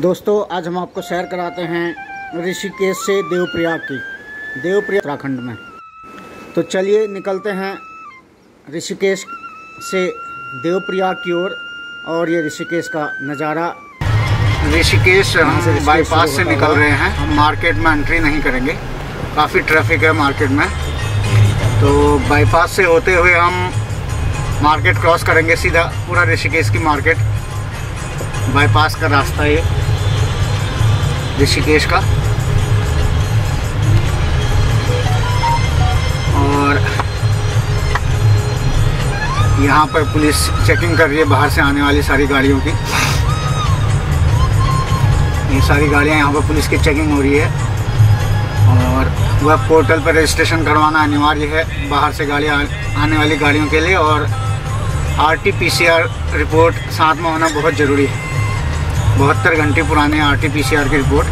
दोस्तों आज हम आपको सैर कराते हैं ऋषिकेश से देवप्रयाग की। देवप्रयाग उत्तराखंड में। तो चलिए निकलते हैं ऋषिकेश से देवप्रयाग की ओर और, और ये ऋषिकेश का नज़ारा। ऋषिकेश हम बाईपास से निकल रहे हैं। हम मार्केट में एंट्री नहीं करेंगे। काफ़ी ट्रैफ़िक है मार्केट में। तो बाईपास से होते हुए हम मार्केट क्रॉस करेंगे सीधा पूरा ऋषिकेश की मार्केट बाईपास का रास्ता ये। ऋषिकेश का। और यहाँ पर पुलिस चेकिंग कर रही है, बाहर से आने वाली सारी गाड़ियों की। ये सारी गाड़ियाँ यहाँ पर पुलिस की चेकिंग हो रही है। और वह पोर्टल पर रजिस्ट्रेशन करवाना अनिवार्य है, बाहर से गाड़ियाँ आने वाली गाड़ियों के लिए। और आरटीपीसीआर रिपोर्ट साथ में होना बहुत ज़रूरी है। बहत्तर घंटे पुराने आर टी की रिपोर्ट।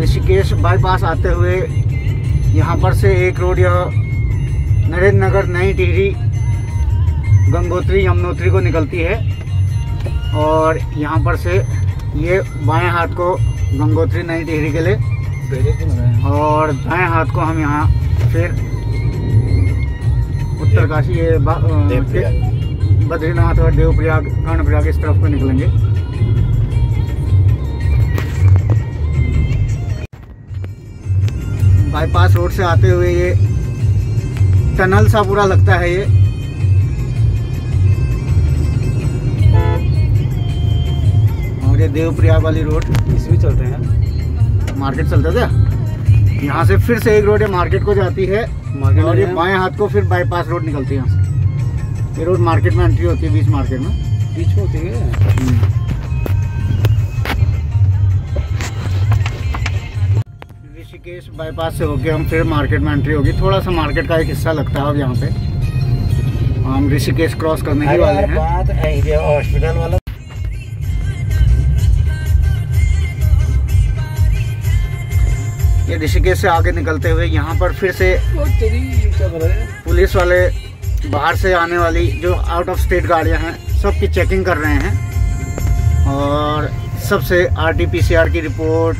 ऋषिकेश बाईपास आते हुए यहाँ पर से एक रोड यह नरेंद्र नगर नई टिहरी गंगोत्री यमुनोत्री को निकलती है और यहाँ पर से ये बाएँ हाथ को गंगोत्री नई टिहरी के लिए और दाएँ हाथ को हम यहाँ फिर उत्तरकाशी ये बद्रीनाथ और देवप्रयाग कर्णप्रयाग इस तरफ़ को निकलेंगे। बाईपास रोड से आते हुए ये टनल सा पूरा लगता है ये। और ये देवप्रयाग वाली रोड इस भी चलते हैं। मार्केट चलते थे? यहाँ से फिर से एक रोड है मार्केट को जाती है। और ये बाएँ हाथ को फिर बाईपास रोड निकलती है ये रोड मार्केट में एंट्री होती है बीच मार्केट में। बीच में होती है? ऋषिकेश बाईपास से होके हम फिर मार्केट में एंट्री होगी। थोड़ा सा मार्केट का एक हिस्सा लगता है अब यहाँ पे। हम ऋषिकेश क्रॉस करने के वाले हैं। हॉस्पिटल वाला। ये ऋषिकेश से आगे निकलते हुए यहाँ पर फिर से पुलिस वाले बाहर से आने वाली जो आउट ऑफ़ स्टेट गाड़ियाँ हैं सबकी चेकिंग कर रहे हैं। और सबसे R T P C R की रिपोर्ट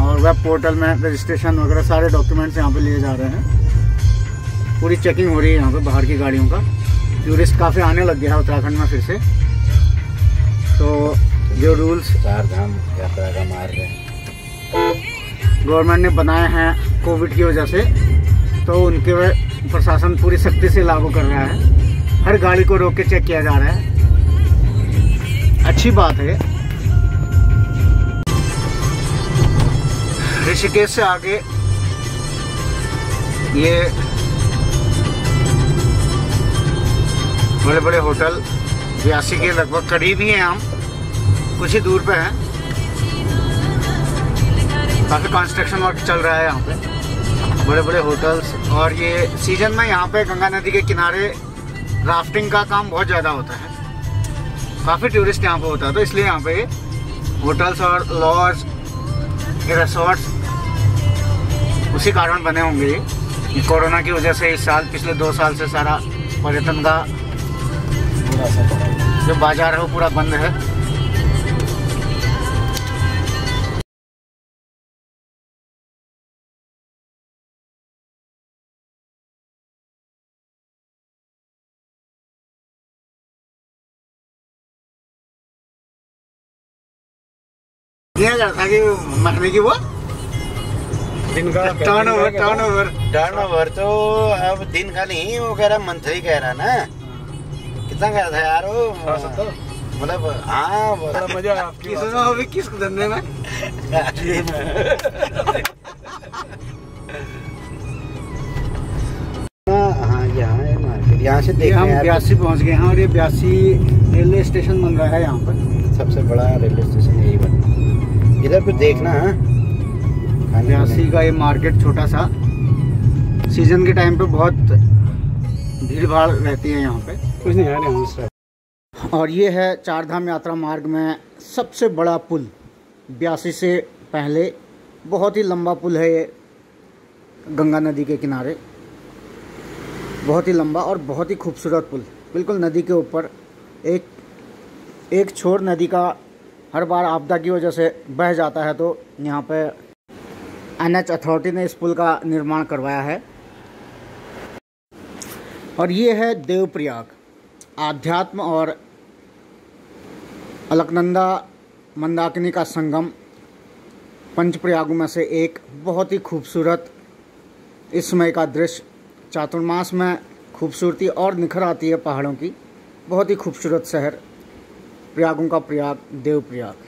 और वेब पोर्टल में रजिस्ट्रेशन वगैरह सारे डॉक्यूमेंट्स यहाँ पे लिए जा रहे हैं। पूरी चेकिंग हो रही है यहाँ पे बाहर की गाड़ियों का। टूरिस्ट काफ़ी आने लग गया है उत्तराखंड में फिर से। तो जो रूल्स चार धाम यात्रा का मार्ग है। गवर्नमेंट ने बनाए हैं कोविड की वजह से। तो उनके प्रशासन पूरी सख्ती से लागू कर रहा है। हर गाड़ी को रोक के चेक किया जा रहा है। अच्छी बात है। ऋषिकेश से आगे ये बड़े बड़े होटल बयासी के लगभग करीब ही हैं हम। कुछ ही दूर पे हैं। काफ़ी कंस्ट्रक्शन वर्क चल रहा है यहाँ पे। बड़े बड़े होटल्स और ये सीज़न में यहाँ पे गंगा नदी के किनारे राफ्टिंग का काम बहुत ज़्यादा होता है। काफ़ी टूरिस्ट यहाँ पे होता है तो इसलिए यहाँ पे होटल्स और लॉज रिसोर्ट्स उसी कारण बने होंगे कोरोना की वजह से इस साल, पिछले दो साल से सारा पर्यटन का जो बाज़ार है वो पूरा बंद है। किया जाता कि मरने की वो दिन का turn over turn over turn over तो अब दिन का नहीं वो कह रहा मंथली कह रहा ना कितना कह रहा था यार वो मतलब हाँ मज़ा किसने अभी किस धंधे में यहाँ से देख हम ब्यासी पहुँच गए हैं और ये ब्यासी रेलवे स्टेशन बन रहा है यहाँ पर सबसे बड़ा रेलवे स्टेशन यही बना इधर कुछ देखना है? बयासी का ये मार्केट छोटा सा। सीज़न के टाइम पे बहुत भीड़ भाड़ रहती है यहाँ पे। कुछ नहीं है और ये है चारधाम यात्रा मार्ग में सबसे बड़ा पुल। बयासी से पहले बहुत ही लंबा पुल है ये गंगा नदी के किनारे। बहुत ही लंबा और बहुत ही खूबसूरत पुल। बिल्कुल नदी के ऊपर एक एक छोर नदी का हर बार आपदा की वजह से बह जाता है तो यहाँ पे एन एच अथॉरिटी ने इस पुल का निर्माण करवाया है। और ये है देवप्रयाग, आध्यात्म और अलकनंदा मंदाकिनी का संगम। पंचप्रयागों में से एक बहुत ही खूबसूरत इस समय का दृश्य, चातुर्मास में खूबसूरती और निखर आती है पहाड़ों की। बहुत ही खूबसूरत शहर। प्रयागों का प्रयाग देवप्रयाग।